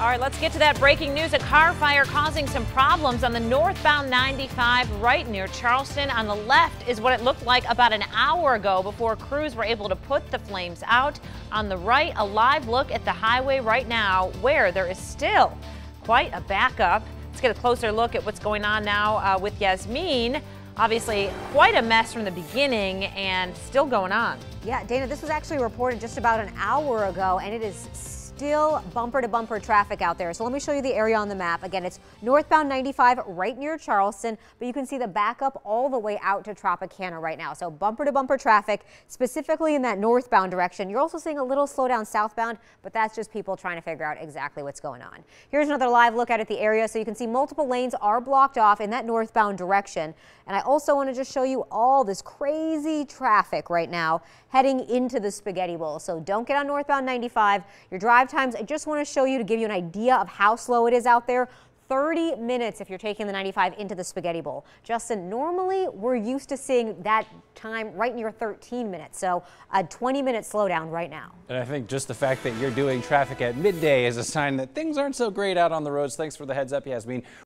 All right, let's get to that breaking news. A car fire causing some problems on the northbound 95 right near Charleston. On the left is what it looked like about an hour ago before crews were able to put the flames out. On the right, a live look at the highway right now where there is still quite a backup. Let's get a closer look at what's going on now uh, with Yasmin. Obviously, quite a mess from the beginning and still going on. Yeah, Dana, this was actually reported just about an hour ago, and it is still bumper to bumper traffic out there. So let me show you the area on the map. Again, it's northbound 95 right near Charleston, but you can see the backup all the way out to Tropicana right now. So bumper to bumper traffic, specifically in that northbound direction. You're also seeing a little slowdown southbound, but that's just people trying to figure out exactly what's going on. Here's another live look at the area. So you can see multiple lanes are blocked off in that northbound direction. And I also want to just show you all this crazy traffic right now heading into the Spaghetti Bowl. So don't get on northbound 95. Your drive times, I just want to show you to give you an idea of how slow it is out there. 30 minutes if you're taking the 95 into the Spaghetti Bowl. Justin, normally we're used to seeing that time right near 13 minutes, so a 20 minute slowdown right now. And I think just the fact that you're doing traffic at midday is a sign that things aren't so great out on the roads. Thanks for the heads up, Yasmin.